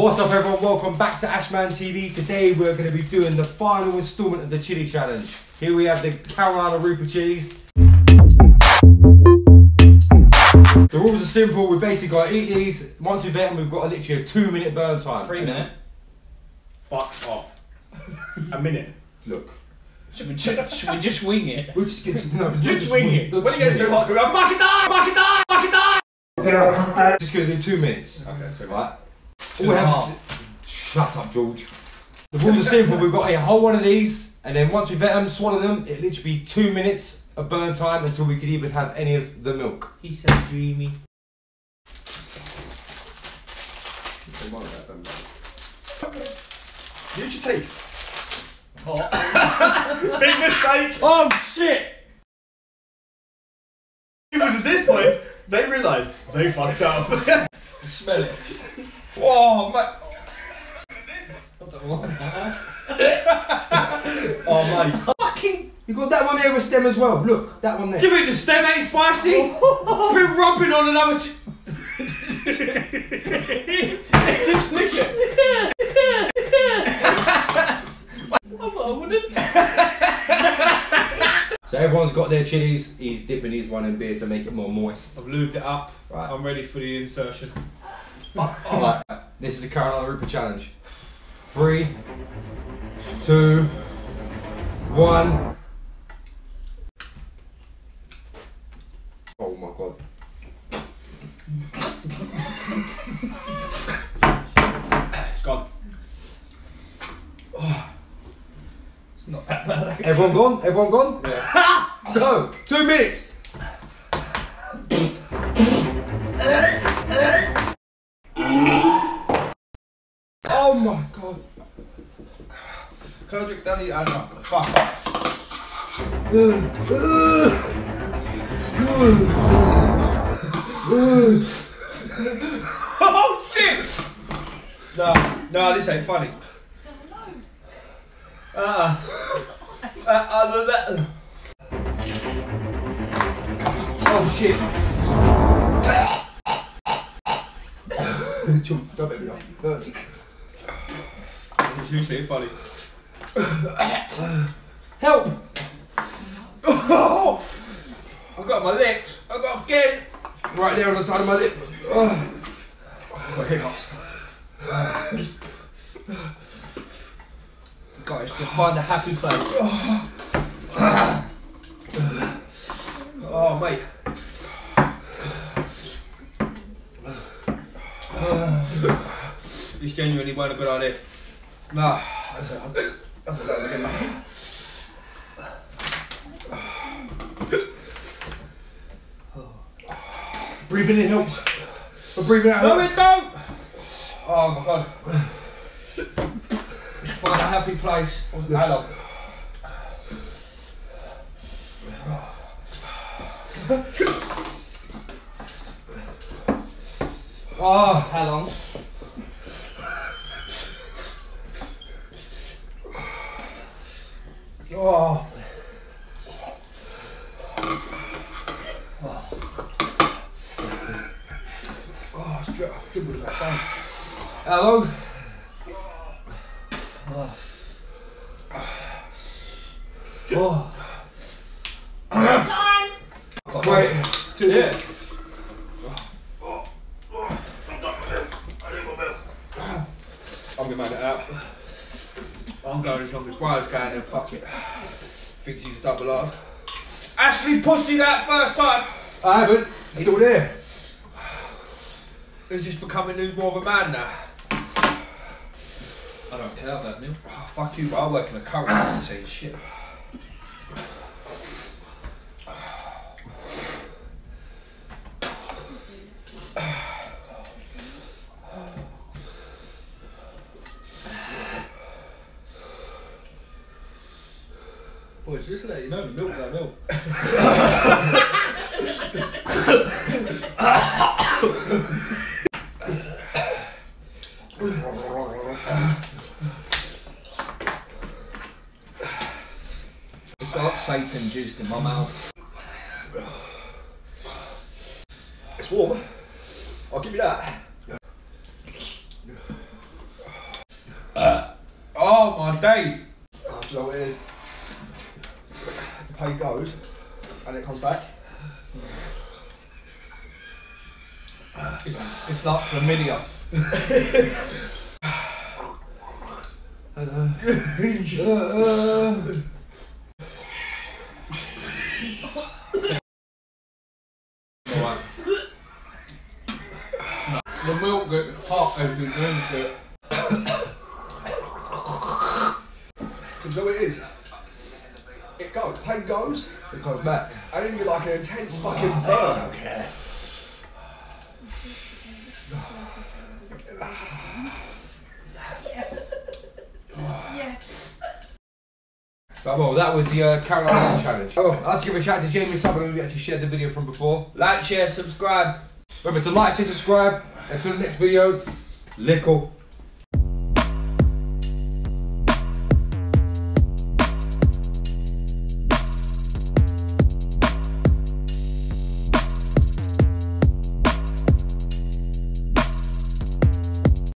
What's up everyone, welcome back to Ashman TV. Today we're going to be doing the final installment of the chili challenge. Here we have the Carolina Reaper chilies. The rules are simple, we basically got to eat these. Once we vet them, we've got a literally a two minute burn time. Three minute. Fuck off. A minute. Look. Should we, just, should we just wing it? We're just gonna, no, Just wing it. we're When it gets too hot, go, fucking die, fucking die, fucking die. Just gonna do two minutes. Okay, two Right? Two we and have half. to- Shut up, George. The rules are simple. We've got a whole one of these, and then once we vet them, swallow them, it literally be two minutes of burn time until we could even have any of the milk. He's so dreamy. Use your teeth. Big mistake. Oh shit! It was at this point they realised they fucked up. Smell it. Whoa, mate. I don't want that. oh mate. Oh, Fucking! You got that one there with stem as well. Look, that one there. Give it the stem ain't spicy. it's been rubbing on another. Ch- Just lick it. I wouldn't. So everyone's got their chilies. He's dipping his one in beer to make it more moist. I've lubed it up. Right. I'm ready for the insertion. Alright, this is the Carolina Reaper challenge. Three, two, one. Oh my god. It's gone. It's not that bad. Everyone gone? Everyone gone? Yeah. Go! Two minutes! oh my god. Can I drink? I know. Fuck off. oh shit! No, no, this ain't funny. Ah. Uh, uh, that. Oh shit. Don't make me laugh. It's usually funny. Help! Oh, I've got my lips. I've got again. Right there on the side of my lip. Ugh. I've got hiccups. Guys, just find a happy place. Oh, mate. This genuinely weren't a good idea. Nah, that's a, that's a, that's a little bit again. Breathing in helps. But breathing out No, helps. it don't! Oh my god. Find a happy place. Ah, how long? Oh, how long? Oh. Oh, it's good. I've dribbled that. How long? Oh. Wait. Two minutes. I'm gonna man it out. I'm going as long as Brian's going and fuck it. Thinks he's a double hard. Ashley pussy that first time. I haven't. Still there. Who's just becoming who's more of a man now? I don't care about Neil. Oh, fuck you, bro. I work in a curry house to say shit. Just to let you know, the milk. It's like sapien juiced in my mouth. It's warm. I'll give you that. Oh my days. Oh, do you know what it is? Pain goes and it comes back. It's, it's like chlamydia. Alright. The milk gets hot as you drink it. Do you know what it is? It goes, It comes back. and then you're like an intense fucking burn. Right, well, that was the uh, Carolina challenge. Oh. I'd like to give a shout out to Jamie Sutherland who actually shared the video from before. Like, share, subscribe. Remember to like, share, subscribe. Until the next video, lickle.